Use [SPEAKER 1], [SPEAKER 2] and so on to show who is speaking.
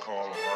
[SPEAKER 1] call.